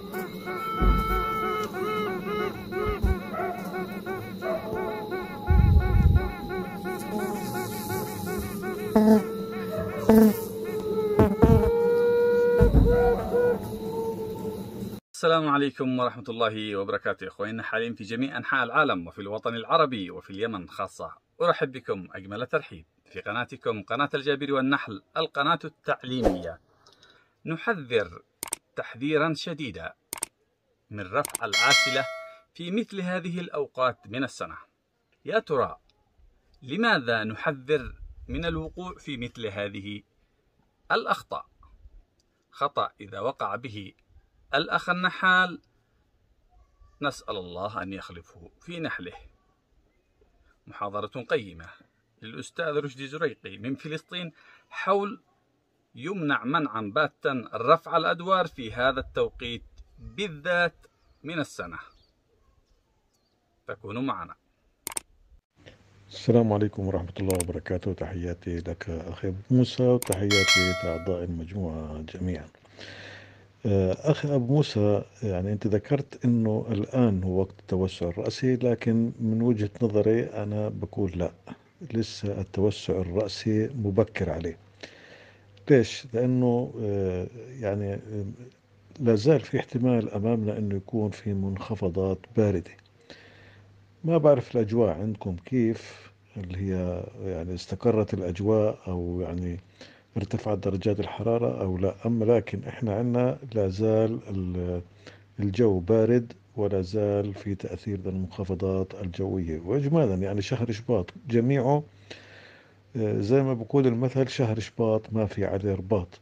السلام عليكم ورحمة الله وبركاته. إخواننا حاليا في جميع أنحاء العالم وفي الوطن العربي وفي اليمن خاصة. أرحب بكم أجمل ترحيب في قناتكم قناة الجابر والنحل القناة التعليمية. نحذر تحذيرا شديدا من رفع العاسلة في مثل هذه الأوقات من السنة. يا ترى لماذا نحذر من الوقوع في مثل هذه الأخطاء؟ خطأ إذا وقع به الأخ النحال. نسأل الله أن يخلفه في نحله. محاضرة قيمة للأستاذ رشدي زريقي من فلسطين حول يمنع منعا باتا رفع الأدوار في هذا التوقيت بالذات من السنة. فكونوا معنا. السلام عليكم ورحمة الله وبركاته. تحياتي لك أخي موسى وتحياتي لأعضاء المجموعة جميعا. آه، أخي أبو موسى يعني أنت ذكرت أنه الآن هو وقت التوسع الرأسي لكن من وجهة نظري أنا بقول لا. لسه التوسع الرأسي مبكر عليه. ليش؟ لأنه آه، يعني آه، لا زال في احتمال أمامنا أنه يكون في منخفضات باردة. ما بعرف الأجواء عندكم كيف اللي هي يعني استقرت الأجواء أو يعني ارتفعت درجات الحرارة أو لا. أما لكن إحنا عندنا لا زال الجو بارد ولا زال في تأثير المنخفضات الجوية. وإجمالا يعني شهر شباط جميعه زي ما بقول المثل شهر شباط ما في عليه رباط.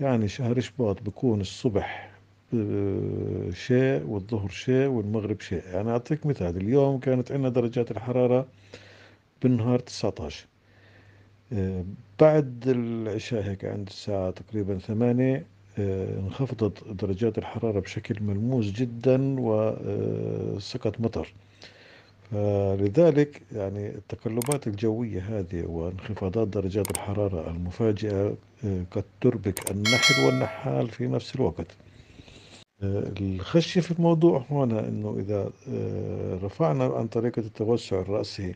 يعني شهر شباط بكون الصبح آه، شيء والظهر شيء والمغرب شيء يعني أعطيك مثال اليوم كانت عندنا درجات الحرارة بالنهار 19 آه، بعد العشاء هيك عند الساعة تقريبا ثمانية آه، انخفضت درجات الحرارة بشكل ملموس جدا وسقط مطر. فلذلك يعني التقلبات الجوية هذه وانخفاضات درجات الحرارة المفاجئة آه، قد تربك النحل والنحال في نفس الوقت. الخشية في الموضوع هنا أنه إذا رفعنا عن طريقة التوسع الرأسي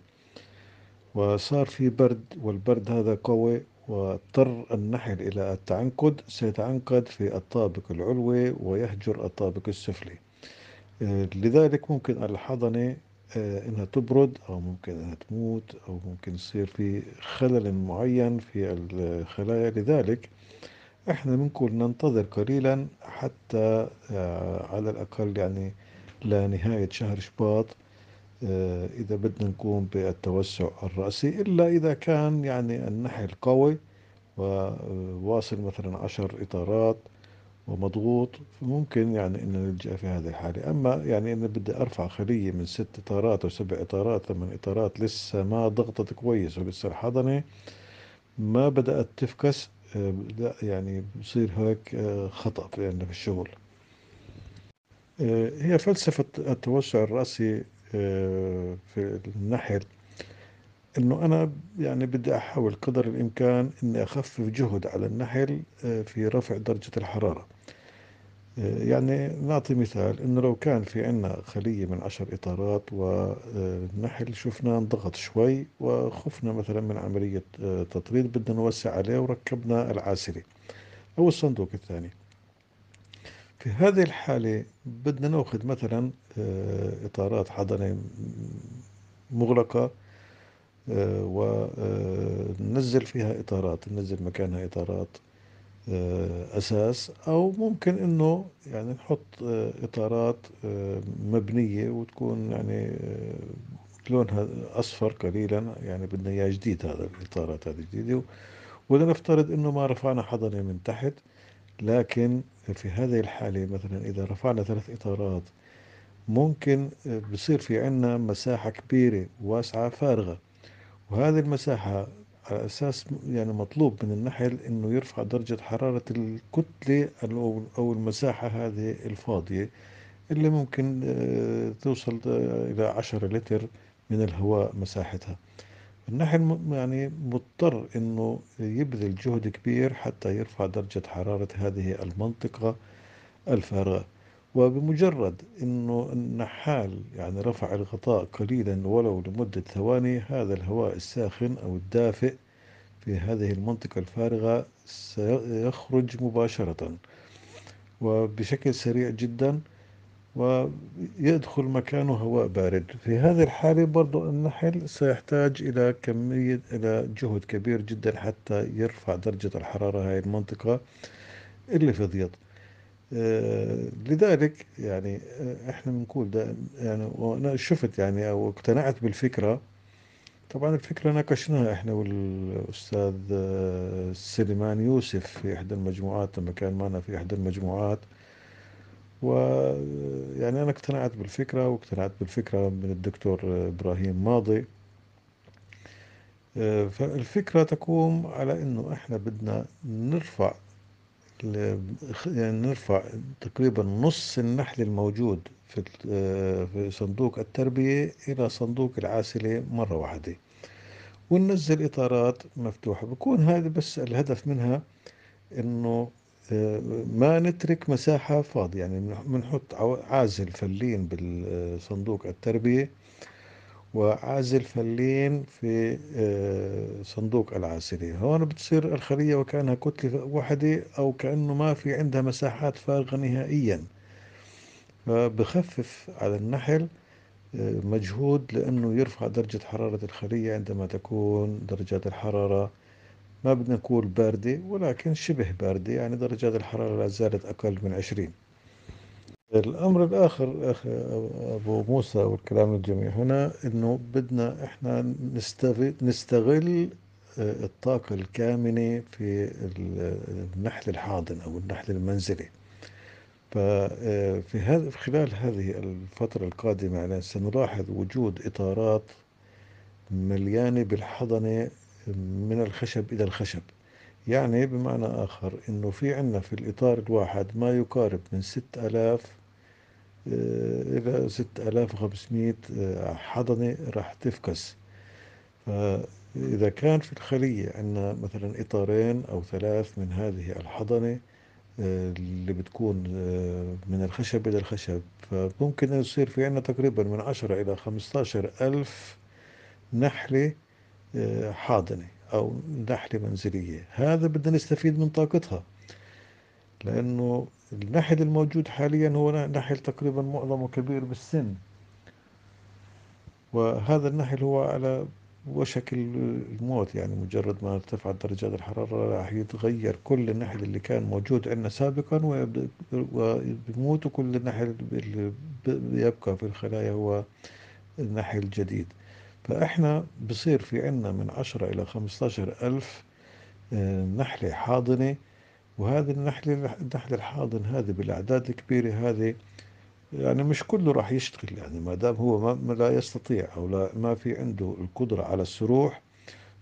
وصار في برد والبرد هذا قوي واضطر النحل إلى التعنقد سيتعنقد في الطابق العلوي ويهجر الطابق السفلي. آه، لذلك ممكن الحضنة آه، إنها تبرد أو ممكن إنها تموت أو ممكن يصير في خلل معين في الخلايا. لذلك إحنا بنقول ننتظر قليلا حتى آه، على الأقل يعني لنهاية شهر شباط آه، إذا بدنا نقوم بالتوسع الرأسي. إلا إذا كان يعني النحل قوي وواصل مثلا عشر إطارات ومضغوط ممكن يعني أن نلجأ في هذه الحالة. أما يعني أنا بدي أرفع خلية من ست إطارات أو سبع إطارات ثمان إطارات لسه ما ضغطت كويس ولسه الحضنة ما بدأت تفكس آه، لا يعني بصير هيك آه، خطأ في في الشغل. هي فلسفة التوسع الرأسي آه، في النحل إنه أنا يعني بدي أحاول قدر الإمكان إني أخفف جهد على النحل آه، في رفع درجة الحرارة. آه، يعني نعطي مثال إنه لو كان في عنا خلية من عشر إطارات والنحل شفناه انضغط شوي وخفنا مثلا من عملية تطريد بدنا نوسع عليه وركبنا العاسلة أو الصندوق الثاني. في هذه الحالة بدنا نأخذ مثلا آه، إطارات حضنة مغلقة آه، وننزل فيها إطارات ننزل مكانها إطارات آه، أساس أو ممكن إنه يعني نحط إطارات مبنية وتكون يعني لونها أصفر قليلا يعني بدنا إياه جديد هذا الإطارات هذه جديدة. ولنفترض إنه ما رفعنا حضنة من تحت لكن في هذه الحالة مثلا إذا رفعنا ثلاث إطارات ممكن بصير في عنا مساحة كبيرة واسعة فارغة. وهذه المساحة على أساس يعني مطلوب من النحل إنه يرفع درجة حرارة الكتلة أو المساحة هذه الفاضية اللي ممكن آه، توصل إلى عشرة لتر من الهواء مساحتها. النحل يعني مضطر إنه يبذل جهد كبير حتى يرفع درجة حرارة هذه المنطقة الفارغة. وبمجرد أنه النحال يعني رفع الغطاء قليلا ولو لمدة ثواني هذا الهواء الساخن أو الدافئ في هذه المنطقة الفارغة سيخرج مباشرة وبشكل سريع جدا ويدخل مكانه هواء بارد. في هذه الحالة برضو النحل سيحتاج إلى كمية إلى جهد كبير جدا حتى يرفع درجة الحرارة هاي المنطقة اللي فضيت. لذلك يعني آه إحنا بنقول ده يعني وأنا شفت يعني أو اقتنعت بالفكرة. طبعا الفكرة ناقشناها إحنا والأستاذ آه سليمان يوسف في إحدى المجموعات لما كان معنا في إحدى المجموعات. ويعني أنا اقتنعت بالفكرة واقتنعت بالفكرة من الدكتور إبراهيم ماضي. فالفكرة تقوم على أنه إحنا بدنا نرفع يعني نرفع تقريبا نص النحل الموجود في في صندوق التربية إلى صندوق العاسلة مرة واحدة. وننزل إطارات مفتوحة. بكون هذا بس الهدف منها إنه ما نترك مساحة فاضية. يعني بنحط عازل فلين بالصندوق التربية. وعازل فلين في صندوق العاسلة هون بتصير الخلية وكأنها كتلة واحدة أو كأنه ما في عندها مساحات فارغة نهائيا. فبخفف على النحل مجهود لأنه يرفع درجة حرارة الخلية عندما تكون درجات الحرارة ما بدنا نقول باردة ولكن شبه باردة يعني درجات الحرارة لا زالت أقل من عشرين. الأمر الآخر أخ أبو موسى والكلام الجميع هنا إنه بدنا إحنا نستغل, نستغل الطاقة الكامنة في النحل الحاضن أو النحل المنزلي. ففي هذا خلال هذه الفترة القادمة يعني سنلاحظ وجود إطارات مليانة بالحضنة من الخشب إلى الخشب. يعني بمعنى آخر إنه في عنا في الإطار الواحد ما يقارب من ستة آلاف إلى ستة آلاف وخمسمائة حضنة راح تفكس. فإذا كان في الخلية عندنا مثلا إطارين أو ثلاث من هذه الحضنة اللي بتكون من الخشب إلى الخشب فممكن يصير في عنا تقريبا من عشرة إلى خمسة ألف نحلة حاضنة أو نحلة منزلية. هذا بدنا نستفيد من طاقتها. لأنه النحل الموجود حاليا هو نحل تقريبا معظمه كبير بالسن. وهذا النحل هو على وشك الموت يعني مجرد ما ارتفعت درجات الحرارة راح يتغير كل النحل اللي كان موجود عندنا سابقا ويموت وكل النحل اللي يبقى في الخلايا هو النحل الجديد فإحنا بصير في عنا من عشرة إلى خمستاشر ألف نحلة حاضنة وهذه النحلة النحلة الحاضن هذه بالأعداد الكبيرة هذه يعني مش كله راح يشتغل يعني ما دام هو ما لا يستطيع أو لا ما في عنده القدرة على السروح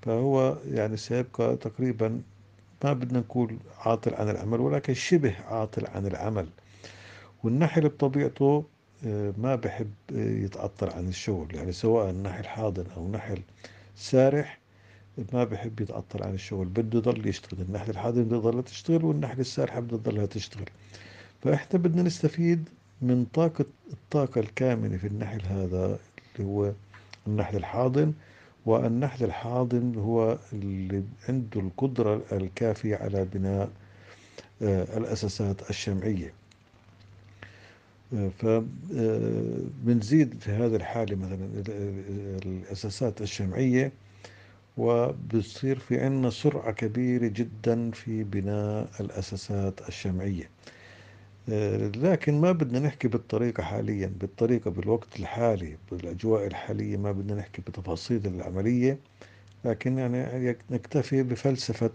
فهو يعني سيبقى تقريبا ما بدنا نقول عاطل عن العمل ولكن شبه عاطل عن العمل. والنحل بطبيعته ما بحب يتعطل عن الشغل يعني سواء نحل حاضن أو نحل سارح ما بحب يتعطل عن الشغل بده يضل يشتغل النحل الحاضن بده يضل تشتغل والنحل السارحة بده تضلها تشتغل. فإحنا بدنا نستفيد من طاقة الطاقة الكامنة في النحل هذا اللي هو النحل الحاضن والنحل الحاضن هو اللي عنده القدرة الكافية على بناء الأساسات الشمعية. فبنزيد في هذه الحالة مثلا الأساسات الشمعية وبصير في عنا سرعة كبيرة جدا في بناء الأساسات الشمعية. لكن ما بدنا نحكي بالطريقة حاليا بالطريقة بالوقت الحالي بالأجواء الحالية ما بدنا نحكي بتفاصيل العملية لكن يعني نكتفي بفلسفة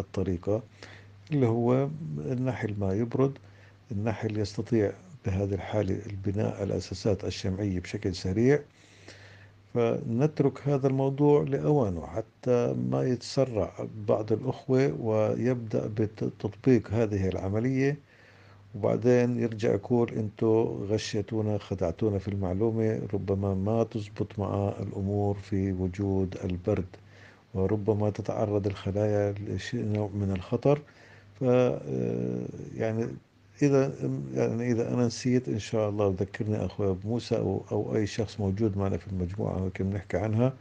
الطريقة اللي هو النحل ما يبرد النحل يستطيع بهذه الحالة البناء الأساسات الشمعية بشكل سريع فنترك هذا الموضوع لأوانه حتى ما يتسرع بعض الأخوة ويبدأ بتطبيق هذه العملية. وبعدين يرجع يقول انتو غشيتونا خدعتونا في المعلومة ربما ما تزبط مع الأمور في وجود البرد وربما تتعرض الخلايا لشيء نوع من الخطر. ف يعني إذا يعني إذا أنا نسيت إن شاء الله ذكرني أخوي أبو موسى أو, أو أي شخص موجود معنا في المجموعة وكم نحكي عنها.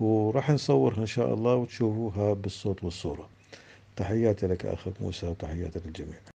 وراح نصورها إن شاء الله وتشوفوها بالصوت والصورة. تحياتي لك أخ موسى وتحياتي للجميع.